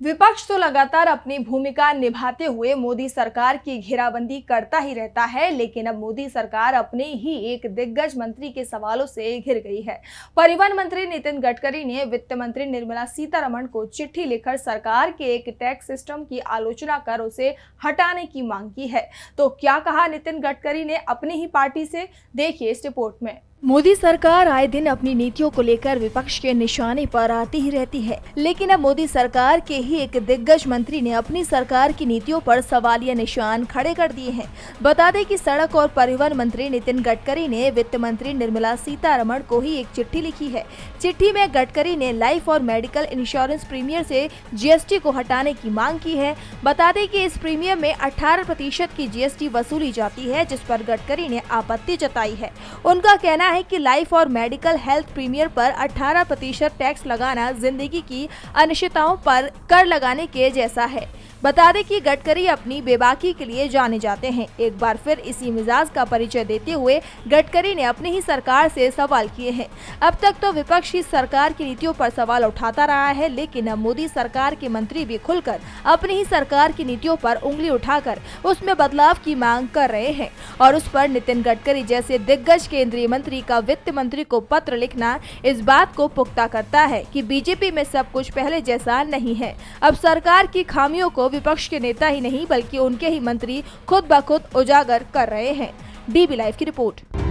विपक्ष तो लगातार अपनी भूमिका निभाते हुए मोदी सरकार की घेराबंदी करता ही रहता है, लेकिन अब मोदी सरकार अपने ही एक दिग्गज मंत्री के सवालों से घिर गई है। परिवहन मंत्री नितिन गडकरी ने वित्त मंत्री निर्मला सीतारमण को चिट्ठी लिखकर सरकार के एक टैक्स सिस्टम की आलोचना कर उसे हटाने की मांग की है। तो क्या कहा नितिन गडकरी ने अपनी ही पार्टी से? देखिए इस रिपोर्ट में। मोदी सरकार आए दिन अपनी नीतियों को लेकर विपक्ष के निशाने पर आती ही रहती है। लेकिन अब मोदी सरकार के ही एक दिग्गज मंत्री ने अपनी सरकार की नीतियों पर सवालिया निशान खड़े कर दिए हैं। बता दें कि सड़क और परिवहन मंत्री नितिन गडकरी ने वित्त मंत्री निर्मला सीतारमण को ही एक चिट्ठी लिखी है। चिट्ठी में गडकरी ने लाइफ और मेडिकल इंश्योरेंस प्रीमियर से जीएसटी को हटाने की मांग की है। बता दें कि इस प्रीमियम में अठारह प्रतिशत की जीएसटी वसूली जाती है, जिस पर गडकरी ने आपत्ति जताई है। उनका कहना है कि लाइफ और मेडिकल हेल्थ प्रीमियर पर 18 प्रतिशत टैक्स लगाना ज़िंदगी की अनिश्चितताओं पर कर लगाने के जैसा है। बता दें कि गडकरी अपनी बेबाकी के लिए जाने जाते हैं। एक बार फिर इसी मिजाज का परिचय देते हुए गडकरी ने अपनी ही सरकार से सवाल किए हैं। अब तक तो विपक्ष ही सरकार की नीतियों पर सवाल उठाता रहा है, लेकिन अब मोदी सरकार के मंत्री भी खुलकर अपनी ही सरकार की नीतियों पर उंगली उठाकर उसमें बदलाव की मांग कर रहे हैं। और उस पर नितिन गडकरी जैसे दिग्गज केंद्रीय मंत्री का वित्त मंत्री को पत्र लिखना इस बात को पुख्ता करता है की बीजेपी में सब कुछ पहले जैसा नहीं है। अब सरकार की खामियों को विपक्ष के नेता ही नहीं, बल्कि उनके ही मंत्री खुद ब खुद उजागर कर रहे हैं। डीबी लाइव की रिपोर्ट।